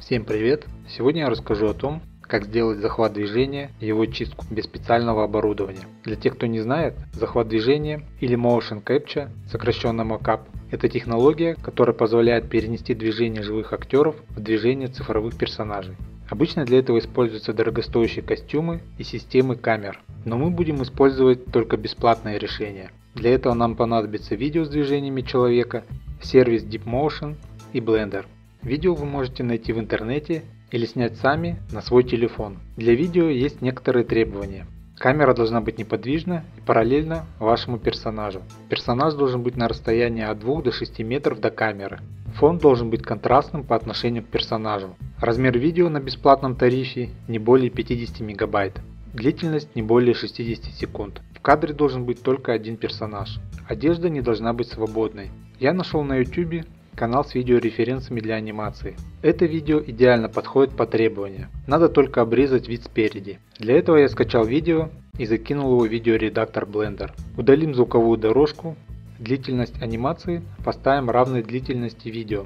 Всем привет! Сегодня я расскажу о том, как сделать захват движения и его чистку без специального оборудования. Для тех, кто не знает, захват движения или Motion Capture, сокращенно MOCAP, это технология, которая позволяет перенести движение живых актеров в движение цифровых персонажей. Обычно для этого используются дорогостоящие костюмы и системы камер, но мы будем использовать только бесплатные решения. Для этого нам понадобится видео с движениями человека, сервис DeepMotion и Blender. Видео вы можете найти в интернете или снять сами на свой телефон. Для видео есть некоторые требования. Камера должна быть неподвижна и параллельно вашему персонажу. Персонаж должен быть на расстоянии от 2 до 6 метров до камеры. Фон должен быть контрастным по отношению к персонажу. Размер видео на бесплатном тарифе не более 50 мегабайт. Длительность не более 60 секунд. В кадре должен быть только один персонаж. Одежда не должна быть свободной. Я нашел на YouTube канал с видеореференсами для анимации. Это видео идеально подходит по требованиям. Надо только обрезать вид спереди. Для этого я скачал видео и закинул его в видеоредактор Blender. Удалим звуковую дорожку. Длительность анимации поставим равной длительности видео.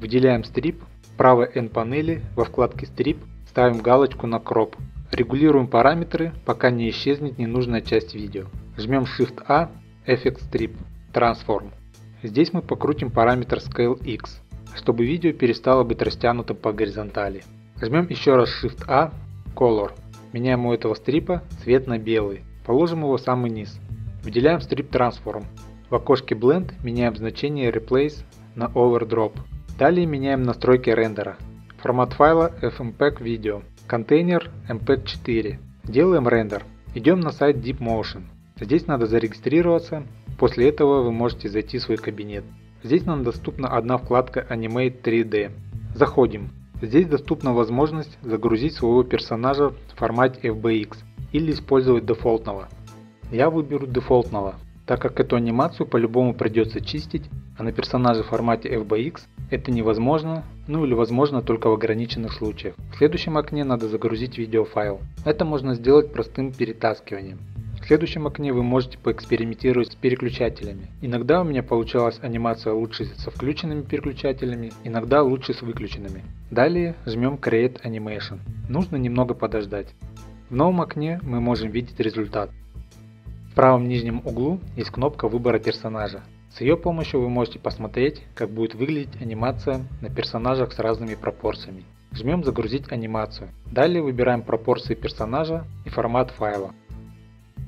Выделяем стрип. В правой N панели во вкладке Strip ставим галочку на Crop. Регулируем параметры, пока не исчезнет ненужная часть видео. Жмем Shift-A, Effect Strip, Transform. Здесь мы покрутим параметр Scale X, чтобы видео перестало быть растянутым по горизонтали. Жмем еще раз Shift-A, Color. Меняем у этого стрипа цвет на белый. Положим его в самый низ. Выделяем стрип Transform. В окошке Blend меняем значение Replace на Overdrop. Далее меняем настройки рендера. Формат файла FMPEG Video. Контейнер MPEG 4. Делаем рендер. Идем на сайт DeepMotion. Здесь надо зарегистрироваться После этого вы можете зайти в свой кабинет. Здесь нам доступна одна вкладка Animate 3D. Заходим. Здесь доступна возможность загрузить своего персонажа в формате FBX или использовать дефолтного. Я выберу дефолтного, так как эту анимацию по-любому придется чистить, а на персонаже в формате FBX это невозможно, ну или возможно только в ограниченных случаях. В следующем окне надо загрузить видеофайл. Это можно сделать простым перетаскиванием. В следующем окне вы можете поэкспериментировать с переключателями. Иногда у меня получалась анимация лучше со включенными переключателями, иногда лучше с выключенными. Далее жмем Create Animation. Нужно немного подождать. В новом окне мы можем видеть результат. В правом нижнем углу есть кнопка выбора персонажа. С ее помощью вы можете посмотреть, как будет выглядеть анимация на персонажах с разными пропорциями. Жмем загрузить анимацию. Далее выбираем пропорции персонажа и формат файла.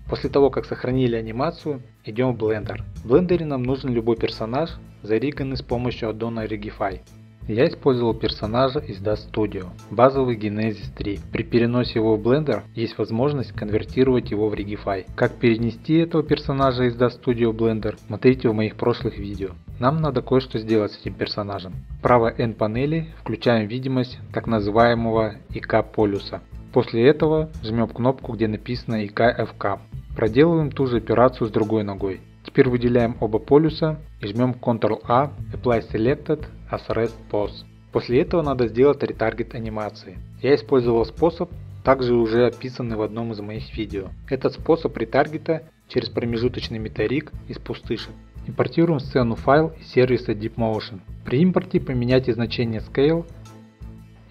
После того, как сохранили анимацию, идем в Blender. В Blender нам нужен любой персонаж, зариганный с помощью аддона Regify. Я использовал персонажа из Dust Studio, базовый Genesis 3. При переносе его в Blender есть возможность конвертировать его в Regify. Как перенести этого персонажа из Dust Studio в Blender, смотрите в моих прошлых видео. Нам надо кое-что сделать с этим персонажем. В правой N панели включаем видимость так называемого IK полюса. После этого жмем кнопку, где написано IK-FK. Проделываем ту же операцию с другой ногой. Теперь выделяем оба полюса и жмем Ctrl-A, Apply Selected as Rest Pose. После этого надо сделать ретаргет анимации. Я использовал способ, также уже описанный в одном из моих видео. Этот способ ретаргета через промежуточный метарик из пустышек. Импортируем сцену файл из сервиса DeepMotion. При импорте поменяйте значение Scale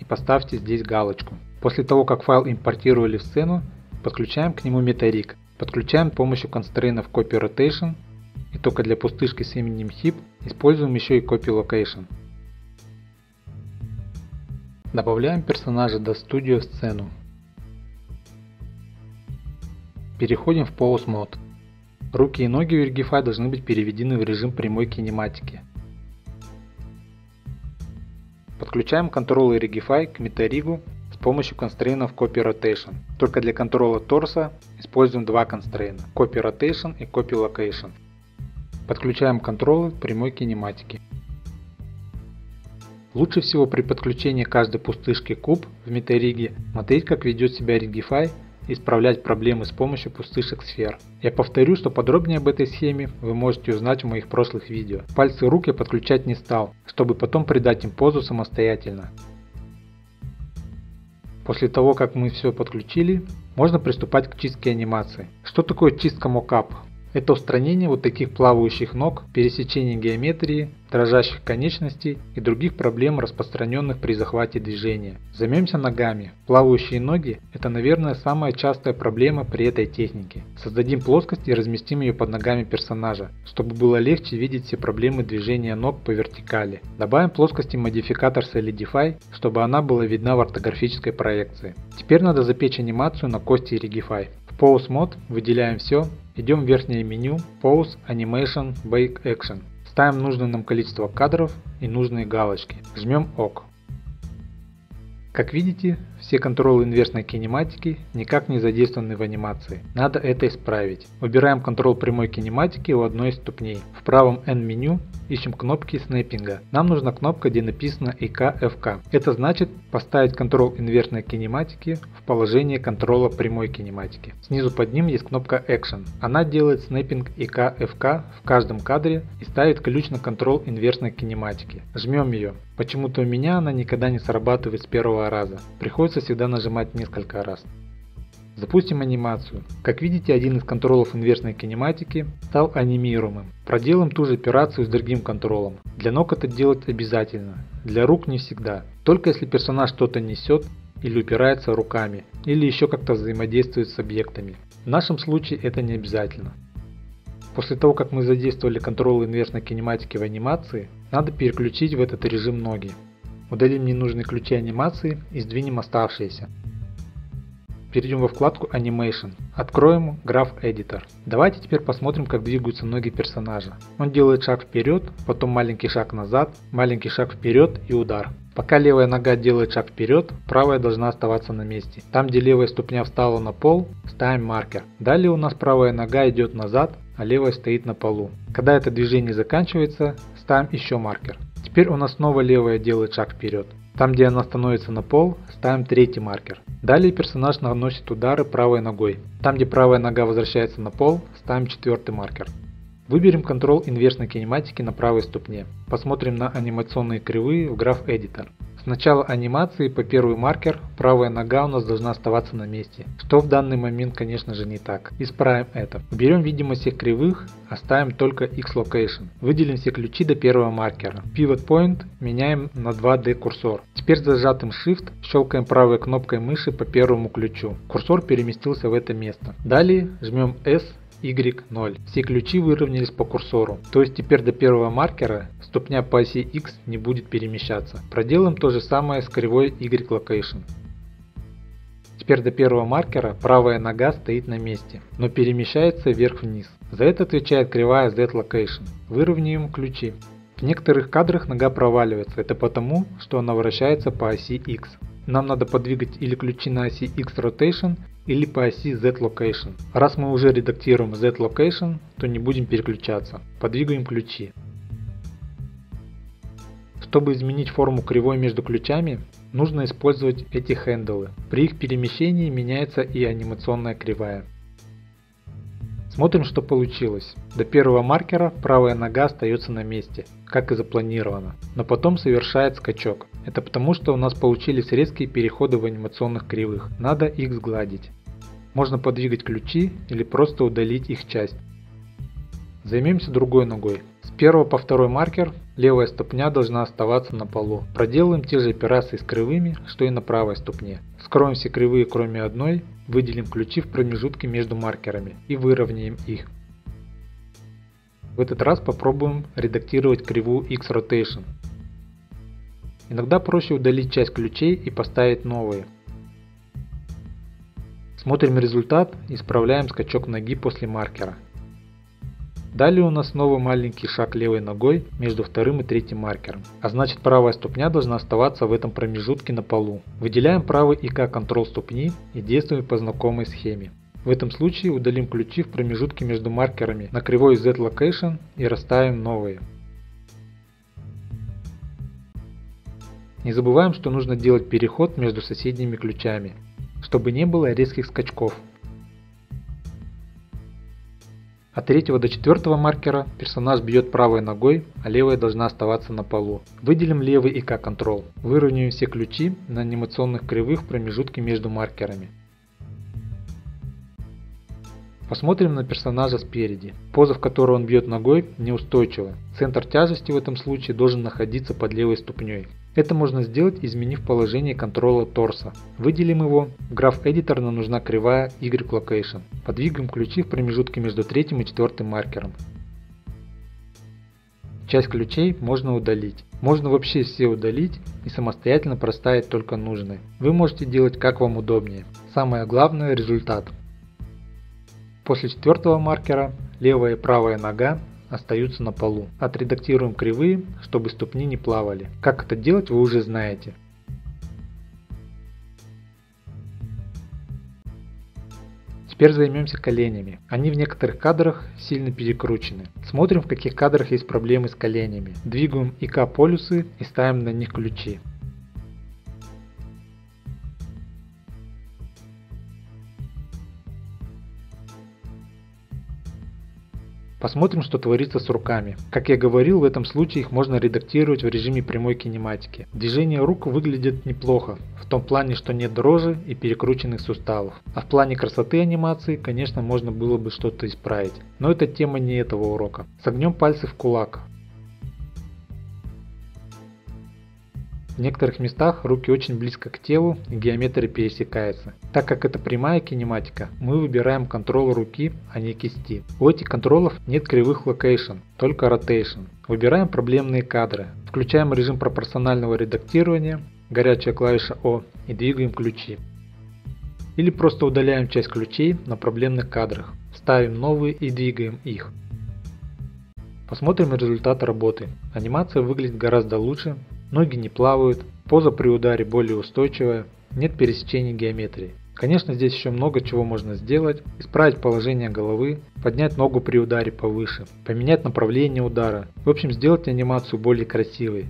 и поставьте здесь галочку. После того, как файл импортировали в сцену, подключаем к нему метарик. Подключаем с помощью констрейнов Copy Rotation и только для пустышки с именем heap используем еще и Copy Location. Добавляем персонажа до Studio в сцену. Переходим в Pose Mode. Руки и ноги Vergify должны быть переведены в режим прямой кинематики. Подключаем контроллер Regify к Metarigу помощью констрейнов Copy Rotation. Только для контроля торса используем два констрейна – Copy Rotation и Copy Location. Подключаем контролы прямой кинематики. Лучше всего при подключении каждой пустышки куб в метариге смотреть как ведет себя Rigify и исправлять проблемы с помощью пустышек сфер. Я повторю, что подробнее об этой схеме вы можете узнать в моих прошлых видео. Пальцы рук я подключать не стал, чтобы потом придать им позу самостоятельно. После того, как мы все подключили, можно приступать к чистке анимации. Что такое чистка мокап? Это устранение вот таких плавающих ног, пересечение геометрии, дрожащих конечностей и других проблем, распространенных при захвате движения. Займемся ногами. Плавающие ноги – это, наверное, самая частая проблема при этой технике. Создадим плоскость и разместим ее под ногами персонажа, чтобы было легче видеть все проблемы движения ног по вертикали. Добавим плоскости модификатор Solidify, чтобы она была видна в ортографической проекции. Теперь надо запечь анимацию на кости Rigify. В Pose Mode выделяем все, идем в верхнее меню Pose Animation Bake Action. Ставим нужное нам количество кадров и нужные галочки. Жмем ОК. Как видите, все контролы инверсной кинематики никак не задействованы в анимации. Надо это исправить. Выбираем контрол прямой кинематики у одной из ступней. В правом N-меню ищем кнопки снэппинга. Нам нужна кнопка, где написано IK-FK. Это значит поставить контрол инверсной кинематики в положение контрола прямой кинематики. Снизу под ним есть кнопка Action. Она делает снэппинг IK-FK в каждом кадре и ставит ключ на контрол инверсной кинематики. Жмем ее. Почему-то у меня она никогда не срабатывает с первого раза. Приходится всегда нажимать несколько раз. Запустим анимацию. Как видите, один из контролов инверсной кинематики стал анимируемым. Проделаем ту же операцию с другим контролом. Для ног это делать обязательно, для рук не всегда. Только если персонаж что-то несет или упирается руками, или еще как-то взаимодействует с объектами. В нашем случае это не обязательно. После того, как мы задействовали контролы инверсной кинематики в анимации, надо переключить в этот режим ноги. Удалим ненужные ключи анимации и сдвинем оставшиеся. Перейдем во вкладку Animation. Откроем Graph Editor. Давайте теперь посмотрим, как двигаются ноги персонажа. Он делает шаг вперед, потом маленький шаг назад, маленький шаг вперед и удар. Пока левая нога делает шаг вперед, правая должна оставаться на месте. Там, где левая ступня встала на пол, ставим маркер. Далее у нас правая нога идет назад, а левая стоит на полу. Когда это движение заканчивается, ставим еще маркер. Теперь у нас снова левая делает шаг вперед. Там, где она становится на пол, ставим третий маркер. Далее персонаж наносит удары правой ногой. Там, где правая нога возвращается на пол, ставим четвертый маркер. Выберем контрол инверсной кинематики на правой ступне. Посмотрим на анимационные кривые в Graph Editor. С начала анимации по первый маркер правая нога у нас должна оставаться на месте, что в данный момент конечно же не так. Исправим это. Уберем видимость всех кривых, оставим только X-Location. Выделим все ключи до первого маркера. Pivot Point меняем на 2D курсор. Теперь зажатым Shift щелкаем правой кнопкой мыши по первому ключу. Курсор переместился в это место. Далее жмем S Y0. Все ключи выровнялись по курсору, то есть теперь до первого маркера ступня по оси X не будет перемещаться. Проделаем то же самое с кривой Y Location. Теперь до первого маркера правая нога стоит на месте, но перемещается вверх-вниз. За это отвечает кривая Z Location. Выровняем ключи. В некоторых кадрах нога проваливается, это потому, что она вращается по оси X. Нам надо подвигать или ключи на оси X Rotation, или по оси Z Location. Раз мы уже редактируем Z Location, то не будем переключаться. Подвигаем ключи. Чтобы изменить форму кривой между ключами, нужно использовать эти хендлы. При их перемещении меняется и анимационная кривая. Смотрим, что получилось. До первого маркера правая нога остается на месте, как и запланировано, но потом совершает скачок. Это потому, что у нас получились резкие переходы в анимационных кривых. Надо их сгладить. Можно подвигать ключи или просто удалить их часть. Займемся другой ногой. С первого по второй маркер левая ступня должна оставаться на полу. Проделаем те же операции с кривыми, что и на правой ступне. Скроем все кривые кроме одной Выделим ключи в промежутке между маркерами и выровняем их. В этот раз попробуем редактировать кривую X-Rotation. Иногда проще удалить часть ключей и поставить новые. Смотрим результат и исправляем скачок ноги после маркера. Далее у нас снова маленький шаг левой ногой между вторым и третьим маркером, а значит правая ступня должна оставаться в этом промежутке на полу. Выделяем правый ИК контрол ступни и действуем по знакомой схеме. В этом случае удалим ключи в промежутке между маркерами на кривой Z Location и расставим новые. Не забываем, что нужно делать переход между соседними ключами, чтобы не было резких скачков. От третьего до четвертого маркера персонаж бьет правой ногой, а левая должна оставаться на полу. Выделим левый ИК контрол. Выровняем все ключи на анимационных кривых в промежутке между маркерами. Посмотрим на персонажа спереди. Поза, в которой он бьет ногой, неустойчива. Центр тяжести в этом случае должен находиться под левой ступней. Это можно сделать, изменив положение контроля торса. Выделим его. В граф Editor нам нужна кривая Y-Location. Подвигаем ключи в промежутке между третьим и четвертым маркером. Часть ключей можно удалить. Можно вообще все удалить и самостоятельно проставить только нужные. Вы можете делать как вам удобнее. Самое главное результат. После четвертого маркера левая и правая нога остаются на полу. Отредактируем кривые, чтобы ступни не плавали. Как это делать вы уже знаете. Теперь займемся коленями. Они в некоторых кадрах сильно перекручены. Смотрим в каких кадрах есть проблемы с коленями. Двигаем ИК полюсы и ставим на них ключи. Посмотрим, что творится с руками. Как я говорил, в этом случае их можно редактировать в режиме прямой кинематики. Движения рук выглядят неплохо, в том плане, что нет дрожи и перекрученных суставов. А в плане красоты анимации, конечно, можно было бы что-то исправить. Но это тема не этого урока. Согнем пальцы в кулак. В некоторых местах руки очень близко к телу и геометрия пересекается. Так как это прямая кинематика, мы выбираем контрол руки, а не кисти. У этих контролов нет кривых location, только rotation. Выбираем проблемные кадры. Включаем режим пропорционального редактирования, горячая клавиша O и двигаем ключи. Или просто удаляем часть ключей на проблемных кадрах, ставим новые и двигаем их. Посмотрим результат работы. Анимация выглядит гораздо лучше, ноги не плавают, поза при ударе более устойчивая, нет пересечений геометрии. Конечно, здесь еще много чего можно сделать. Исправить положение головы, поднять ногу при ударе повыше, поменять направление удара. В общем, сделать анимацию более красивой.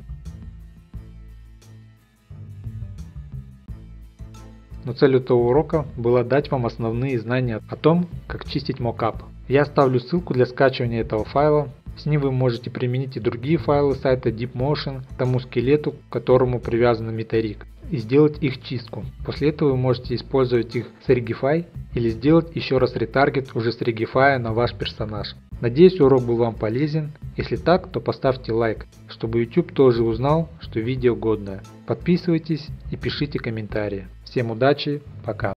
Но цель этого урока была дать вам основные знания о том, как чистить мокап. Я оставлю ссылку для скачивания этого файла с ним вы можете применить и другие файлы сайта DeepMotion к тому скелету, к которому привязан метарик, и сделать их чистку. После этого вы можете использовать их с Regify или сделать еще раз ретаргет уже с Regify на ваш персонаж. Надеюсь урок был вам полезен. Если так, то поставьте лайк, чтобы YouTube тоже узнал, что видео годное. Подписывайтесь и пишите комментарии. Всем удачи, пока.